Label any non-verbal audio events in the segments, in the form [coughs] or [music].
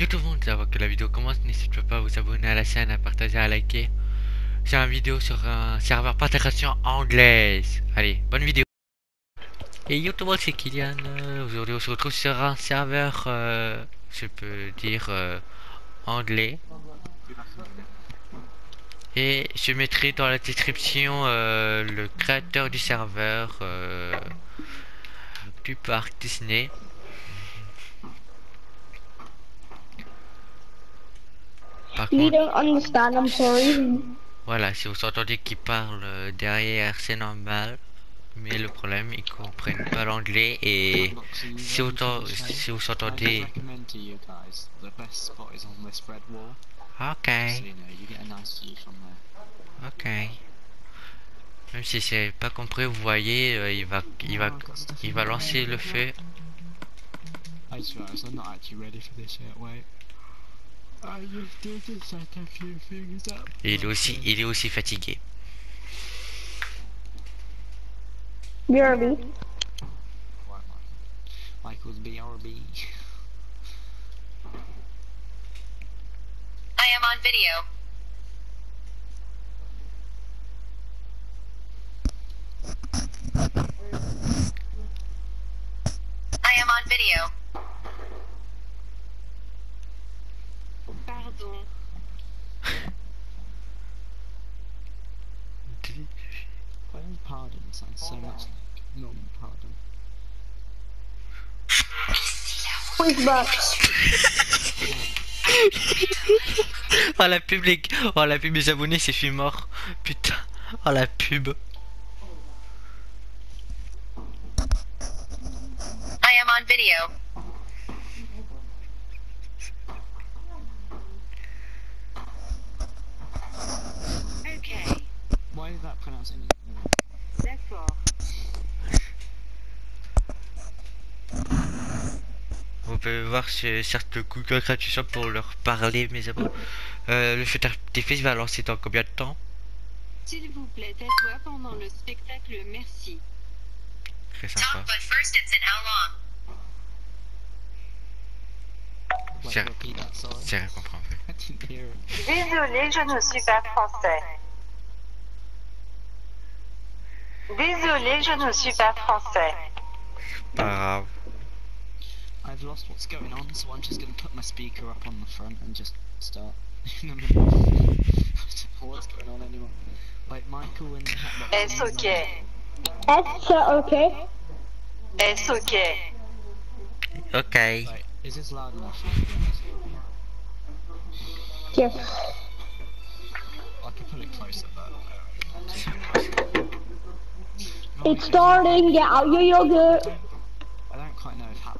Yo tout le monde, avant que la vidéo commence, n'hésitez pas à vous abonner à la chaîne, à partager, à liker. J'ai une vidéo sur un serveur d'intégration anglaise. Allez, bonne vidéo. Et yo tout le monde, c'est Kylian. Aujourd'hui, on se retrouve sur un serveur, euh, je peux dire, euh, anglais. Et je mettrai dans la description euh, le créateur du serveur du parc Disney. You don't understand, I'm sorry. voilà, si vous entendez qu'il parle derrière, c'est normal. Mais le problème, ils comprennent pas l'anglais et si vous, si vous entendez... Ok, ok. Même si c'est pas compris, vous voyez, euh, il va, il va, il va lancer le feu. Il est aussi, il est aussi fatigué. BRB. Right, Michael. Michael's BRB. I am on video. I am on video. Pardon. Pardon sound so much like normal pardon? Back? Oh la pub les Oh la pub mes abonnés c'est fait mort Putain Oh la pub I am on video. Pouvez voir sur certains Google gratuits pour leur parler mes abonnés euh, Le feu d'artifice va lancer dans combien de temps? S'il vous plaît, tais-toi pendant le spectacle, merci. Très sympa but first it's in how long? Wait, Sure. repeat that, sorry. J'ai rien compris en fait I didn't hear it. Désolé, je ne suis pas français. Désolé, je ne suis pas français. Pas grave I've lost what's going on, so I'm just gonna put my speaker up on the front and just start. in. I don't know what's going on anymore. Wait, Michael and Hatbox. Est-ce ok? Est-ce okay? Est-ce ok? Ok Wait, is this loud enough? for? Yes. I can put it closer, but. It's starting. Get out your yogurt. I don't quite know if Hat.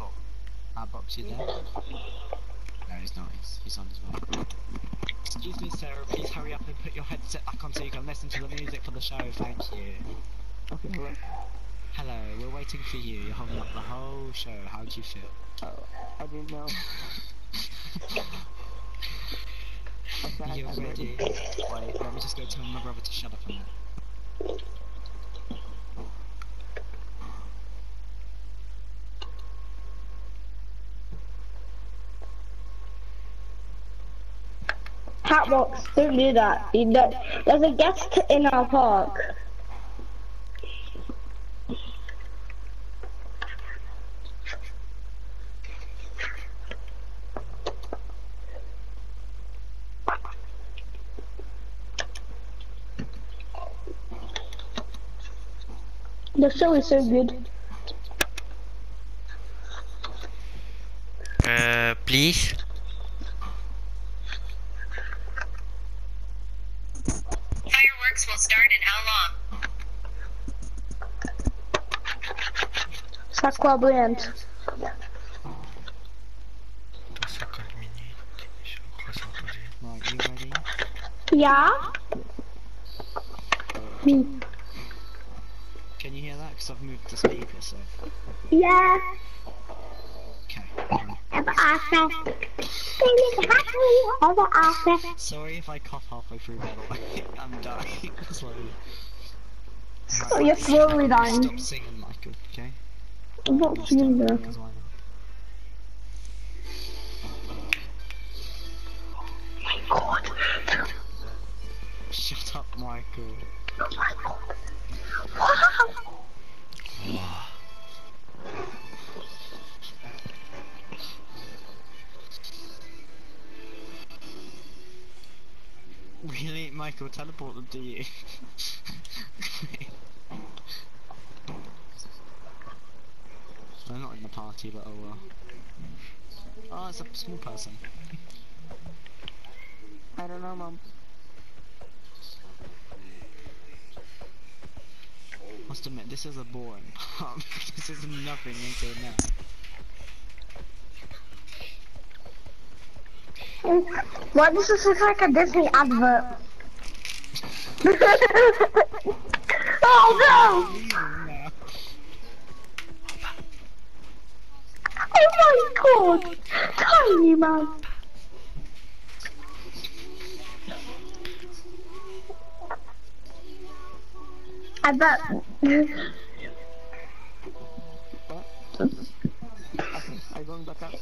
Oh, Hatbox, you there? No, he's not. He's, he's on his way. Excuse me, Sarah. Please hurry up and put your headset back on so you can listen to the music for the show. Thank you. Okay. Hello, Hello. we're waiting for you. You're holding up the whole show. How do you feel? Oh, I didn't know. [laughs] Okay, You I'm ready? Wait, let me just go tell my brother to shut up a minute. Hatbox, don't do that. There's a guest in our park. The show is so good. Euh, please Fireworks will start in how long? Sakwa Brilliant. Dans 50 minutes Je crois s'entendre Right, you ready? Yeah? Me. Can you hear that? Because I've moved the speaker, so. Yeah. Okay. alright. Ever after. Ever after. Sorry if I cough halfway through, way. [laughs] I'm dying [laughs] slowly. Oh, you're slowly dying. Stop singing, Michael, okay? I'm not seeing that. My god. Shut up, Michael. Michael. Wow. Really, Michael, teleport them do you. [laughs] not in the but oh well. Oh, it's a small person. I don't know, mom. Must admit, this is a boring part. [laughs] this is nothing until now. Why does this look like a Disney advert? [laughs] oh Leaving now. no! God! Tiny man! I bet. Okay, I'm going back up.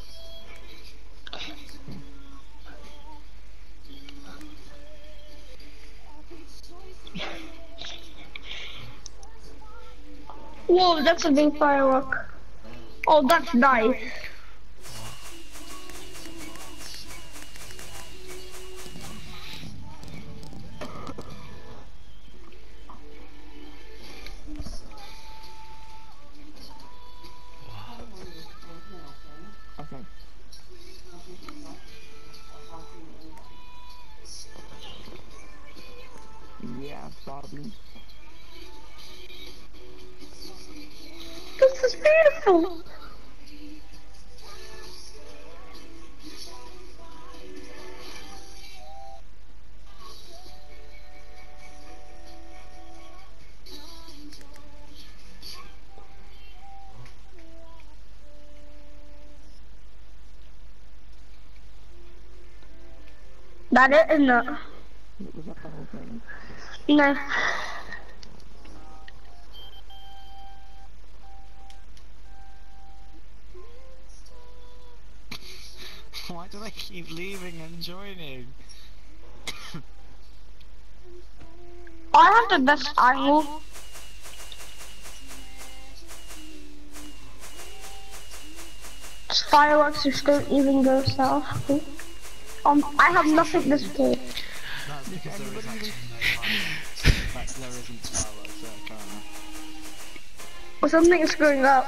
Whoa, that's a big firework. Oh, that's nice. This is beautiful. That it, isn't it? Was that the whole thing? No. [laughs] Why do they keep leaving and joining? [laughs] I have the best angle. Fireworks just don't even go south. Um, I have nothing this game. That's because there is actually no fireworks. That's there isn't fireworks there currently. Or something is screwing up.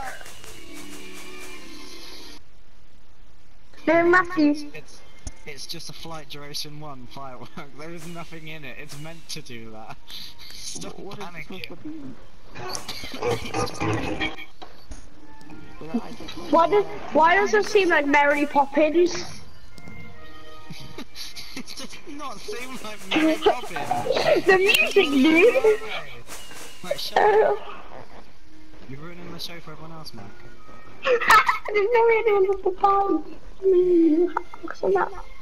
No, Matthew. It's it's just a flight duration one firework. There is nothing in it. It's meant to do that. [laughs] Stop What is it supposed to panicking. be? It's just Well, I just- Why does why does it seem like Mary Poppins? [laughs] it does not seem like [laughs] Mary Poppins. the music, dude. Wait, shut up. Uh, You're ruining the show for everyone else, Mark. [laughs] I didn't know anyone at the time. Mm,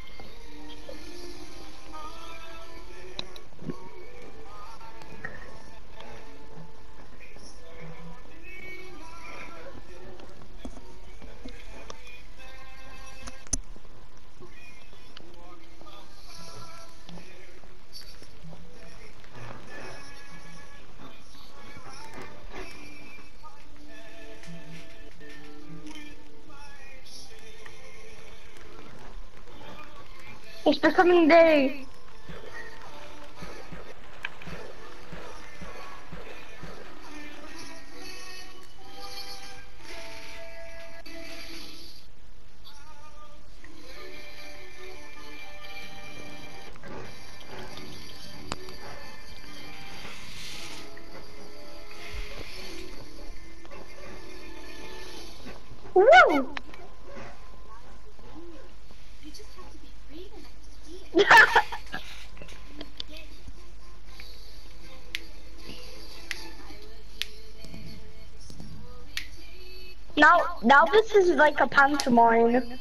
It's becoming day. Woo! Now, now this is like a pantomime.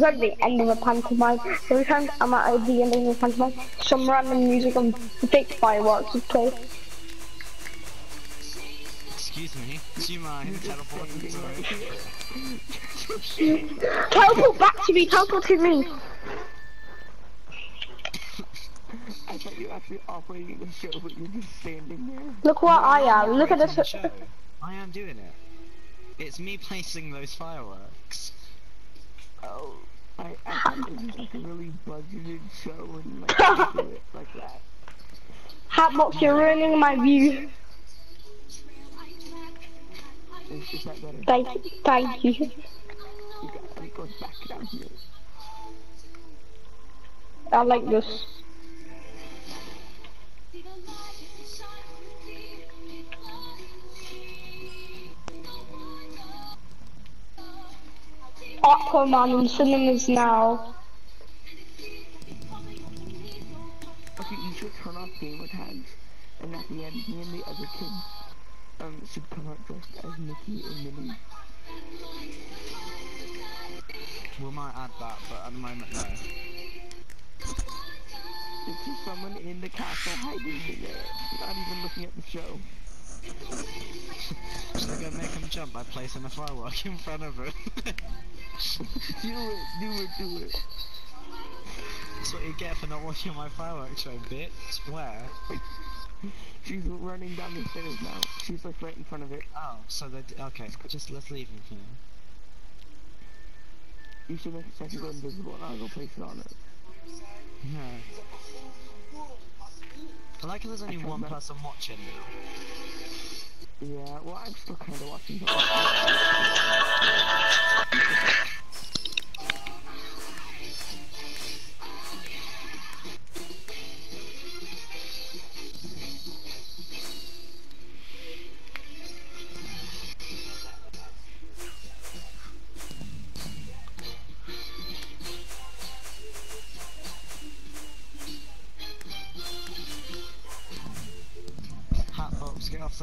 It's like the end of a pantomime. Every time I'm at the end of a pantomime, some random music of fake fireworks is played. excuse me. Do you mind teleporting to me? [laughs] Teleport back to me, teleport to me. I thought you were actually operating the show, but you're just standing there. Look what I am. Look at the this. show. I am doing it. It's me placing those fireworks. Oh, I, I thought it was like a really budgeted show and like you do [laughs] it like that. Hatbox, you're ruining my view. Is, is that better? Thank, thank you. You got, it goes back down here. I like this. Aquaman in cinemas now. Okay, you should turn off gamer tags, and at the end, me and the other kids um should come out dressed as Mickey and Minnie. We might add that, but at the moment, no. It's just someone in the castle hiding in there, not even looking at the show. Should I go make him jump by placing a firework in front of him? do it, do it, do it. That's what you get for not watching my fireworks show, bitch. Where? She's running down the stairs now. She's like right in front of it. Oh, so they d- okay. Just let's leave him here. You should make it so I can go invisible and I'll go place it on it. Yeah. I like how there's only one person watching now. Yeah, well I'm still kinda watching [laughs]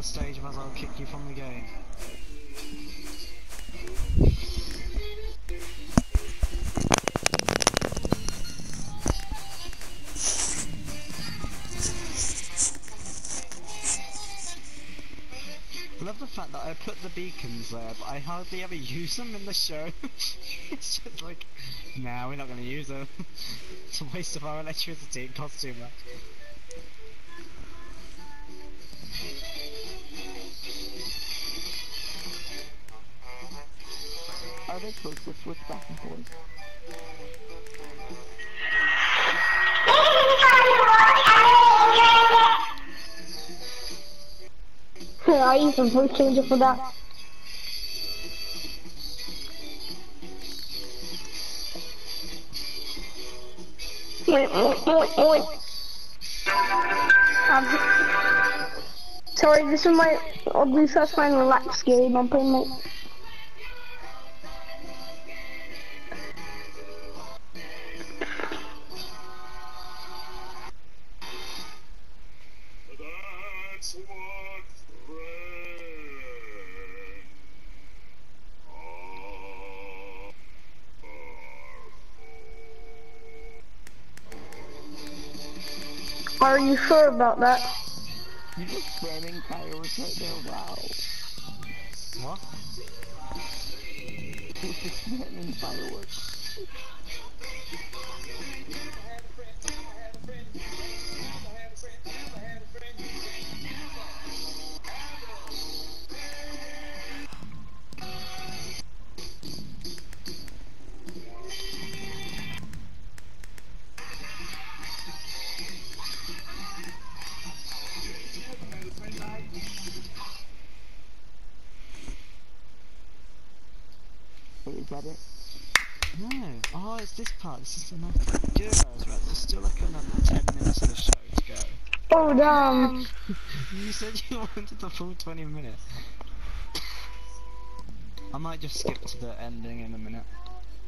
stage, otherwise I'll kick you from the game. I love the fact that I put the beacons there, but I hardly ever [laughs] use them in the show. [laughs] it's just like, nah, we're not gonna use them. [laughs] it's a waste of our electricity, it costs too much. To switch back and forth? I use a voice changer for that. Sorry, this is my oddly satisfying relaxed game. I'm playing like Are you sure about that? You're just spamming fireworks right there, wow. What? You're just spamming fireworks. This part. This is enough. Euros, right? There's still like another 10 minutes of the show to go. Oh damn! [laughs] You said you wanted the full 20 minutes. I might just skip to the ending in a minute.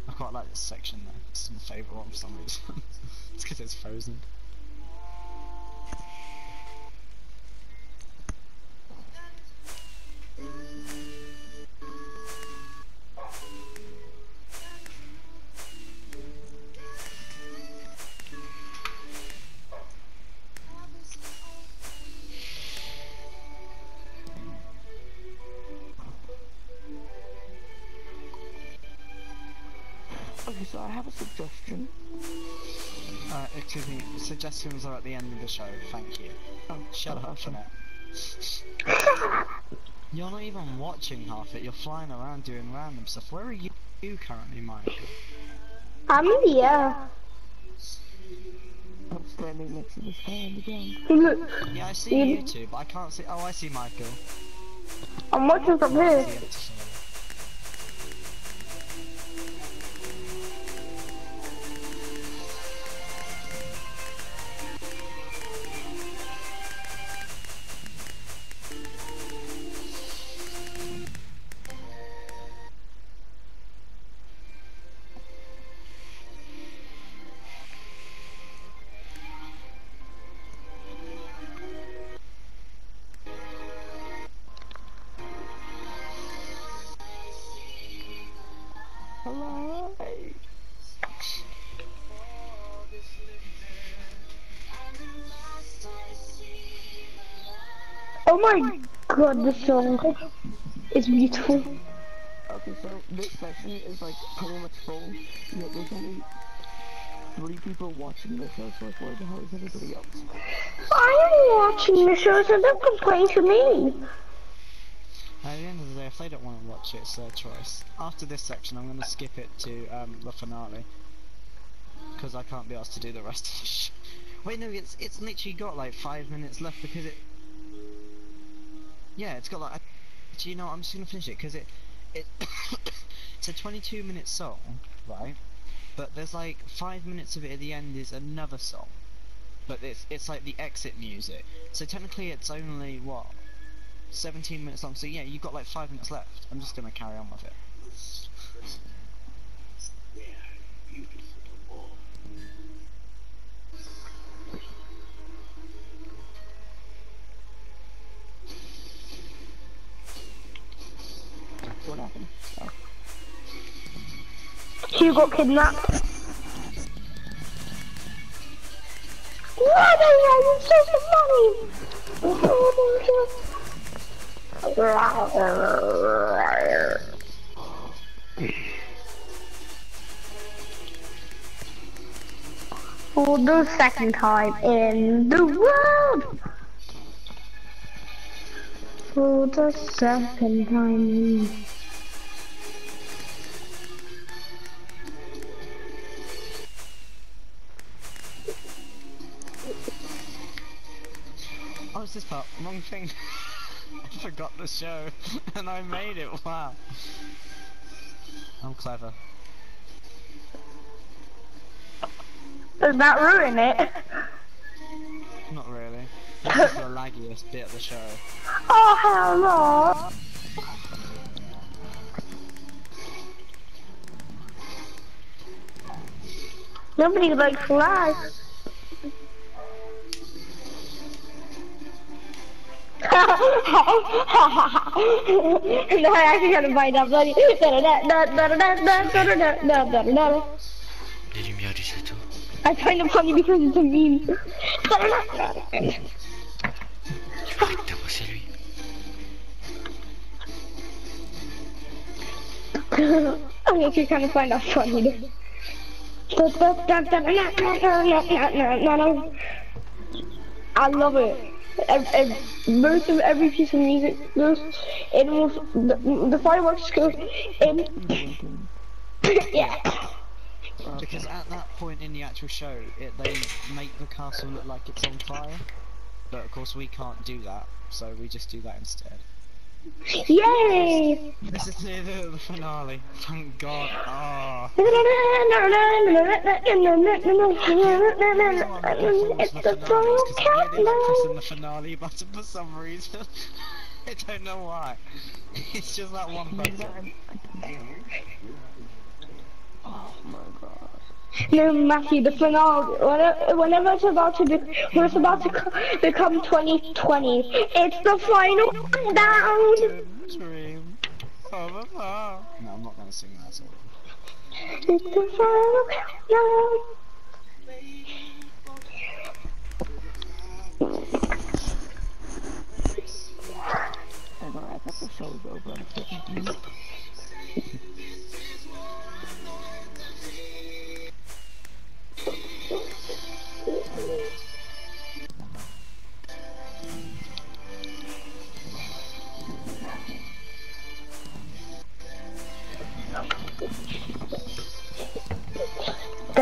I quite like this section though. It's my favourite one for some reason. [laughs] it's because it's frozen. So I have a suggestion. Uh, excuse me, suggestions are at the end of the show, thank you. Oh, Shut oh, up, awesome. Jeanette. You're not even watching half it, you're flying around doing random stuff. Where are you, you currently, Mike? I'm in the air. I'm standing next to this guy on the ground. Look, Yeah, I see you two, but I can't see- oh, I see Michael. I'm watching from here. My god, this song is beautiful. Okay, so this section is like pretty much full. Yet there's only three people watching the show, so like where the hell is everybody else? I'm watching the show, so don't complain to me. At the end of the day, if they don't want to watch it, it's their choice. After this section, I'm going to skip it to um, the finale. Because I can't be asked to do the rest of the sh Wait, no, it's it's literally got like five minutes left because it... Yeah, it's got like... Do you know what? I'm just to finish it because it... it [coughs] it's a 22 minute song, right? But there's like five minutes of it at the end is another song. But it's it's like the exit music. So technically it's only, what, 17 minutes long. So yeah, you've got like 5 minutes left. I'm just gonna carry on with it. [laughs] What? Oh. Hugh got kidnapped. So much money? For the second time in the world. For the second time. It's this part. Wrong thing. [laughs] I forgot the show, [laughs] and I made it. Wow. I'm clever. Does that ruin it? Not really. [laughs] This is the laggiest bit of the show. Oh hell no! Nobody likes flags. No, I actually gotta find out bloody. Les lumières du château. I find it funny because it's a meme. D'avancer lui. I actually kind of find that funny. I love it. Ev- ev- most of every piece of music goes in the, the fireworks go in. [laughs] yeah. Because at that point in the actual show, it, they make the castle look like it's on fire. But of course we can't do that, so we just do that instead. Yay! This is near the, the finale. Thank God. Ah. it's the final Because I really like pressing countdown. the finale button for some reason. I don't know why. It's just that one button. Oh my god. No, Matthew, the finale. Whenever, whenever it's about to be, when it's about to co- become 2020, it's the final countdown. Dream of a far. No, I'm not gonna sing that song. It's the final countdown. Oh, and I thought the show was over.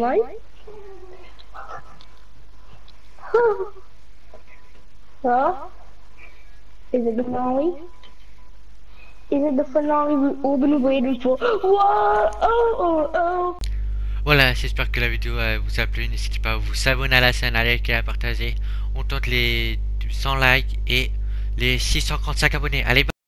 [laughs] Is it the finale? Is it the finale we've been waiting for? Oh, oh, oh! Voilà, j'espère que la vidéo vous a plu. N'hésitez pas à vous abonner à la chaîne, à liker, à partager. On tente les 100 likes et les 635 abonnés. Allez, bye